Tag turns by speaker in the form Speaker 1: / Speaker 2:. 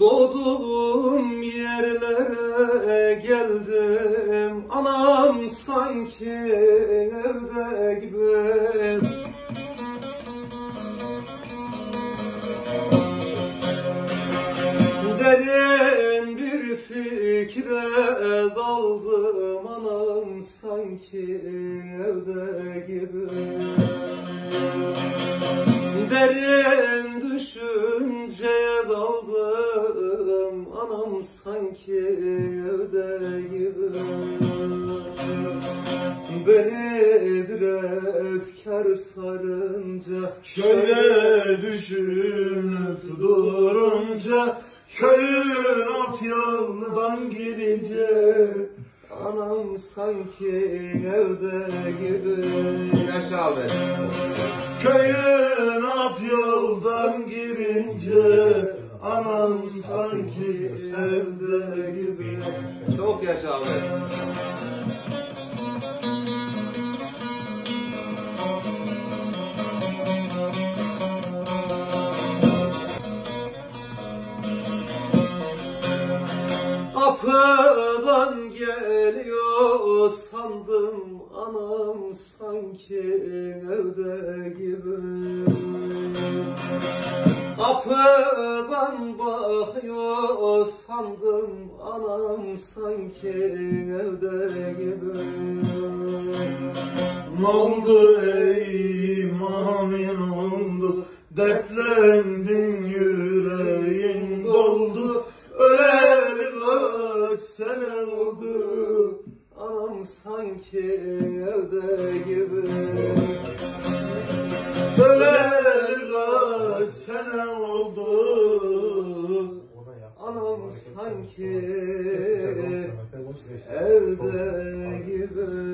Speaker 1: Doğduğum yerlere geldim. Anam sanki evde gibi. Derin bir fikre daldım. Anam sanki evde gibi. Derin sanki gibi Beni bir efkar sarınca
Speaker 2: Şöyle düşünüp durunca Köyün ot yoldan girince
Speaker 1: Anam sanki evde gibi. Yaşa abi
Speaker 2: Köyün at yoldan girince sanki evde gibi.
Speaker 1: Çok yaşa abi. Kapıdan geliyor sandım anam sanki evde gibi Kapıdan bakıyor sandım anam sanki evde gibi.
Speaker 2: Ne oldu ey imamin oldu? Dertlendin yüreğin doldu. Öleli kaç sene oldu?
Speaker 1: Anam sanki evde gibi.
Speaker 2: Öleli oldu.
Speaker 1: Anam sanki evde gibi